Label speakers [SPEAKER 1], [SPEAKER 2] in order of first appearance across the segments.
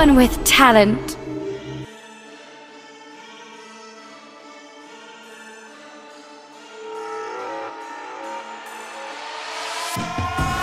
[SPEAKER 1] one with talent.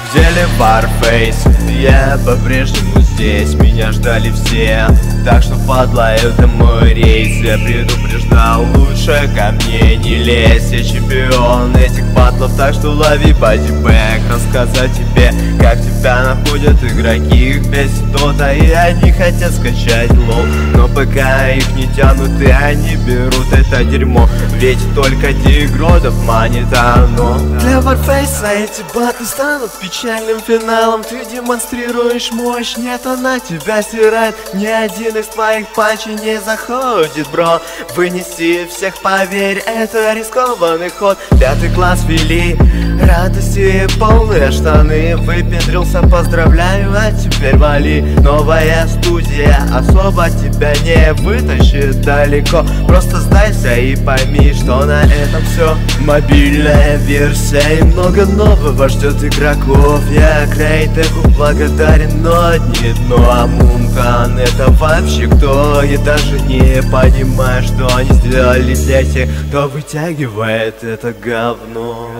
[SPEAKER 2] В деле Warface Я по-прежнему здесь Меня ждали все. Так что падла, это мой рейс. Я предупреждал, лучше ко мне не лезь. Я чемпион этих батлов Так что лови бодибэк Рассказать тебе, как тебя находят игроки. Их бесит дота и они хотят скачать лол. Но пока их не тянут и они берут это дерьмо. Ведь только дегродов манит оно Для Warface эти батлы станут печальным финалом. Ты демонстрируешь мощь, нет, она тебя стирает. Ни один из твоих панчей не заходит, бро. Вынеси всех, поверь, это рискованный ход. Пятый класс вели, радости полные штаны Выпендрился, поздравляю, а теперь вали. Новая студия особо тебя не вытащит далеко. Просто сдайся и пойми, что на этом все Мобильная версия и много нового ждет игроков. Я Крейтеху благодарен, но не дно. А Мункан это вообще кто? Я даже не понимаю, что они сделали для тех, кто вытягивает это говно.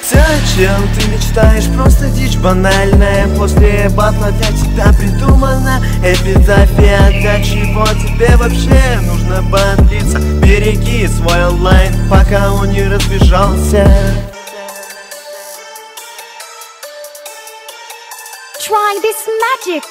[SPEAKER 2] Все, чем ты мечтаешь, просто дичь банальная. После батла для тебя придумана эпитафия. Для чего тебе вообще нужно бандлиться? разбежался
[SPEAKER 1] Try this magic!